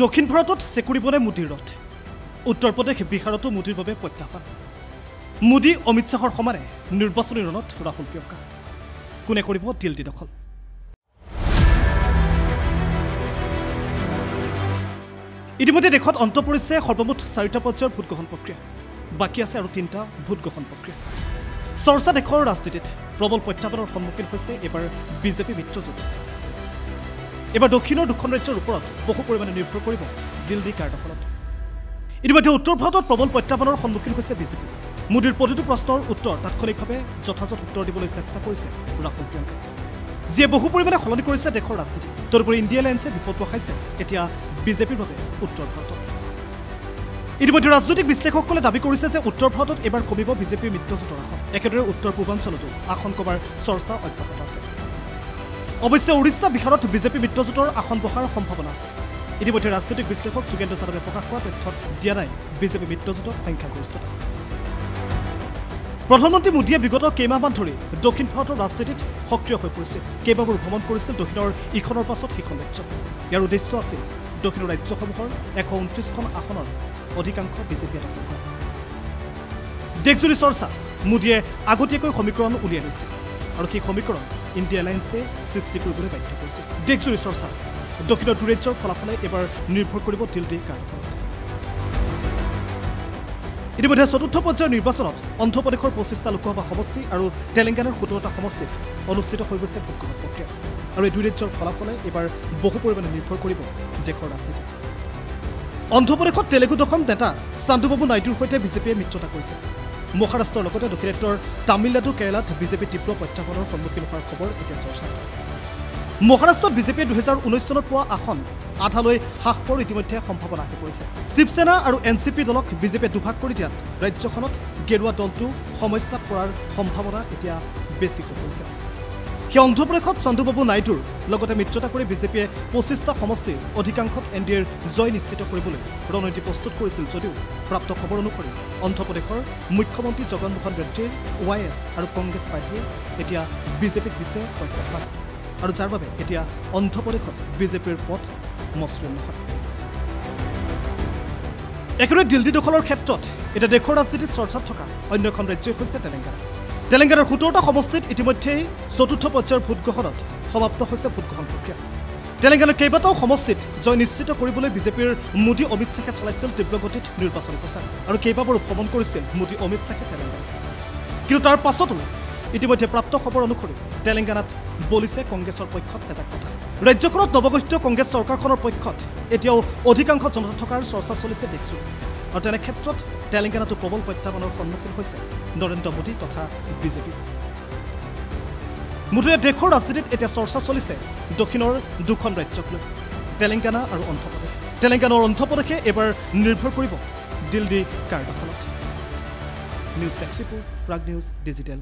দক্ষিণ ভাৰতত চেকুৰিবনে মোদীৰ ৰথ। উত্তৰ প্ৰদেশ বিহাৰতো মোদীৰ বাবে প্ৰত্যাহ্বান। মোদী অমিত শ্বাহৰ সমানে নিৰ্বাচনী ৰণত ৰাহুল প্ৰিয়ংকা। কোনে কৰিব দিল্লী দখল? ইতিমধ্যে দেশত অন্ত পৰিছে সৰ্বমুঠ চাৰিটা পৰ্যায়ৰ ভোটগ্ৰহণ প্ৰক্ৰিয়া। বাকী আছে আৰু তিনিটা ভোটগ্ৰহণ প্ৰক্ৰিয়া। চৰ্চা দেশৰ ৰাজনীতিত প্ৰবল প্ৰত্যাহ্বানৰ সন্মুখীন হৈছে এইবাৰ বিজেপি মিত্ৰজোঁট। এইবাৰ দক্ষিণৰ দুখন ৰাজ্যৰ ওপৰত বহু পৰিমাণে নিৰ্ভৰ কৰিব দিল্লী কাৰ দখলত ইতিমধ্যে উত্তৰ ভাৰতত প্ৰবল প্ৰত্যাহ্বানৰ সন্মুখীন হৈছে বিজেপি। মোদীৰ প্ৰতিটো প্ৰশ্নৰ উত্তৰ তাৎক্ষণিকভাৱে যথাযথ উত্তৰ দিবলৈ চেষ্টা কৰিছে ৰাহুল প্ৰিয়ংকা যিয়ে বহু পৰিমাণে সলনি কৰিছে দেশৰ ৰাজনীতি তদুপৰি ইণ্ডিয়া এলায়েন্সে বিপদ বঢ়াইছে এতিয়া বিজেপিৰ বাবে উত্তৰ ভাৰতত। ইতিমধ্যে ৰাজনৈতিক বিশ্লেষকসকলে দাবী কৰিছে যে উত্তৰ ভাৰতত এইবাৰ কমিব বিজেপিৰ মিত্ৰজোঁটৰ আসন। একেদৰে উত্তৰ পূৰ্বাঞ্চলতো আসন কমাৰ চৰ্চা অব্যাহত আছে। অৱশ্যে উৰিষ্যা বিহাৰত বিজেপি মিত্ৰজোঁটৰ আসন বহাৰ সম্ভাৱনা আছে। ইতিমধ্যে ৰাজনৈতিক বিশ্লেষক যোগেন্দ্ৰ যাদৱে প্ৰকাশ কৰা তথ্যত দিয়া নাই বিজেপি মিত্ৰজোঁটৰ সংখ্যাগৰিষ্ঠতা। প্ৰধানমন্ত্ৰী মোদীয়ে বিগত কেইমাহমান ধৰি দক্ষিণ ভাৰতৰ ৰাজনীতিত সক্ৰিয় হৈ পৰিছিল কেইবাবাৰো ভ্ৰমণ কৰিছিল দক্ষিণৰ ইখনৰ পাছত সিখন ৰাজ্য। ইয়াৰ উদ্দেশ্য আছিল দক্ষিণৰ ৰাজ্যসমূহৰ এশ ঊনত্ৰিছখন আসনৰ অধিকাংশ বিজেপিয়ে দখল কৰা। দেশজুৰি চৰ্চা মোদীয়ে আগতীয়াকৈ সমীকৰণ উলিয়াই লৈছিল আৰু সেই সমীকৰণ ইণ্ডিয়া এলায়েন্সে সৃষ্টি কৰিবলৈ বাধ্য কৰিছিল দেশজুৰি চৰ্চা দক্ষিণৰ দুৰাজ্যৰ ফলাফলে এইবাৰ নিৰ্ভৰ কৰিব দিল্লীৰ কাৰ্যখনত ইতিমধ্যে চতুৰ্থ পৰ্যায়ৰ নিৰ্বাচনত অন্ধ্ৰপ্ৰদেশৰ পঁচিছটা লোকসভা সমষ্টি আৰু তেলেংগানাৰ সোতৰটা সমষ্টিত অনুষ্ঠিত হৈ গৈছে ভোটগ্ৰহণ প্ৰক্ৰিয়া। আৰু এই দুই ৰাজ্যৰ ফলাফলে এইবাৰ বহু পৰিমাণে নিৰ্ভৰ কৰিব দেশৰ ৰাজনীতি। অন্ধ্ৰপ্ৰদেশত তেলেগু দশম নেতা চান্দুবাবু নাইডুৰ সৈতে বিজেপিয়ে মিত্ৰতা কৰিছে। মহাৰাষ্ট্ৰৰ লগতে দক্ষিণাত্যৰ তামিলনাডু কেৰালাত বিজেপি তীব্ৰ প্ৰত্যাহ্বানৰ সন্মুখীন হোৱাৰ খবৰ এতিয়া চৰ্চাত। মহাৰাষ্ট্ৰত বিজেপিয়ে দুহেজাৰ ঊনৈছ চনত পোৱা আসন আধালৈ হ্ৰাস পোৱাৰ ইতিমধ্যে সম্ভাৱনা আহি পৰিছে। শিৱসেনা আৰু এন চি পি দলক বিজেপিয়ে দুভাগ কৰি দিয়াত ৰাজ্যখনত গেৰুৱা দলটো সমস্যাত পৰাৰ সম্ভাৱনা এতিয়া বেছি হৈ পৰিছে। সেই অন্ধ্ৰপ্ৰদেশত চন্দ্ৰবাবু নাইডুৰ লগতে মিত্ৰতা কৰি বিজেপিয়ে পঁচিছটা সমষ্টিৰ অধিকাংশত এন ডি এৰ জয় নিশ্চিত কৰিবলৈ ৰণনীতি প্ৰস্তুত কৰিছিল যদিও প্ৰাপ্ত খবৰ অনুসৰি অন্ধ্ৰপ্ৰদেশৰ মুখ্যমন্ত্ৰী জগনমোহন ৰেড্ডীৰ ৱাই এছ আৰু কংগ্ৰেছ পাৰ্টীয়ে এতিয়া বিজেপিক দিছে প্ৰত্যাহ্বান আৰু যাৰ বাবে এতিয়া অন্ধ্ৰপ্ৰদেশত বিজেপিৰ পথ মসৃণ নহয়। একেদৰে দিল্লী দখলৰ ক্ষেত্ৰত এতিয়া দেশৰ ৰাজনীতিত চৰ্চাত থকা অন্য এখন ৰাজ্যই হৈছে তেলেংগানা। তেলেংগানাৰ সোতৰটা সমষ্টিত ইতিমধ্যেই চতুৰ্থ পৰ্যায়ৰ ভোটগ্ৰহণত সমাপ্ত হৈছে ভোটগ্ৰহণ প্ৰক্ৰিয়া। তেলেংগানাৰ কেইবাটাও সমষ্টিত জয় নিশ্চিত কৰিবলৈ বিজেপিৰ মোদী অমিত শ্বাহে চলাইছিল তীব্ৰগতিত নিৰ্বাচনী প্ৰচাৰ আৰু কেইবাবাৰো ভ্ৰমণ কৰিছিল মোদী অমিত শ্বাহে তেলেংগানা কিন্তু তাৰ পাছতো ইতিমধ্যে প্ৰাপ্ত খবৰ অনুসৰি তেলেংগানাত বলিছে কংগ্ৰেছৰ পক্ষত এজাক কথা। ৰাজ্যখনত নৱগঠিত কংগ্ৰেছ চৰকাৰখনৰ পক্ষত এতিয়াও অধিকাংশ জনতা থকাৰ চৰ্চা চলিছে দেশজুৰি আৰু তেনে ক্ষেত্ৰত তেলেংগানাতো প্ৰবল প্ৰত্যাহ্বানৰ সন্মুখীন হৈছে নৰেন্দ্ৰ মোদী তথা বিজেপি। মুঠতে দেশৰ ৰাজনীতিত এতিয়া চৰ্চা চলিছে দক্ষিণৰ দুখন ৰাজ্যক লৈ তেলেংগানা আৰু অন্ধ্ৰপ্ৰদেশ। তেলেংগানা আৰু অন্ধ্ৰপ্ৰদেশে এইবাৰ নিৰ্ভৰ কৰিব দিল্লী কাৰ দখলত নিউজ টেক্সিপুৰ প্ৰাগ নিউজ ডিজিটেল।